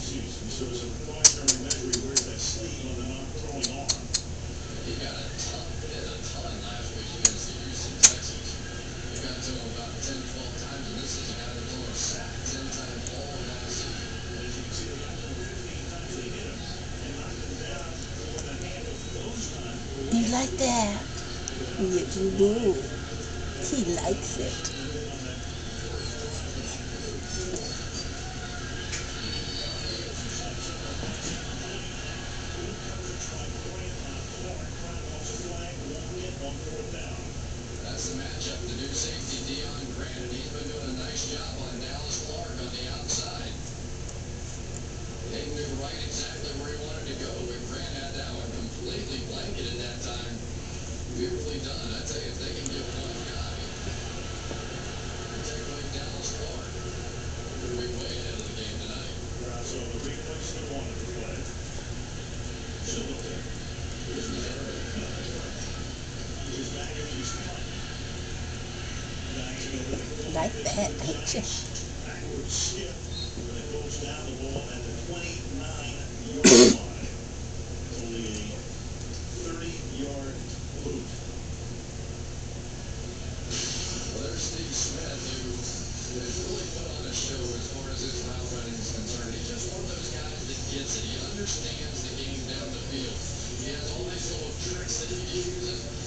the off-season. So as a precautionary measure, he wears that sleeve on the non-throwing arm. He got a ton, he had a ton last week against the Houston Texans. He got to him about 10, 12 times, and this is a guy that threw a sack 10 times all last season. And as you can see, the guy threw 15 times they hit him and knocked him down with a hand of those times. You like that? Yes, you do. He likes it. That's the matchup. The new safety, Deon Grant, and he's been doing a nice job on Dallas Clark on the outside. They knew right exactly where he wanted to go, but Grant had that one completely blanketed that time. Beautifully done. I tell you, if they can get one guy, away Dallas Clark, be way ahead of the game tonight. Right, So the replacement wanted to play. Singletary. He's back in his spot. Diagonal Like that, don't you? backward skip when it goes down the ball at the 29 yard line. It's only a 30 yard loop. Well, there's Steve Smith, who has really put on a show as far as his route running is concerned. He's just one of those guys that gets it. He understands the game down the field. He has all these little tricks that he uses.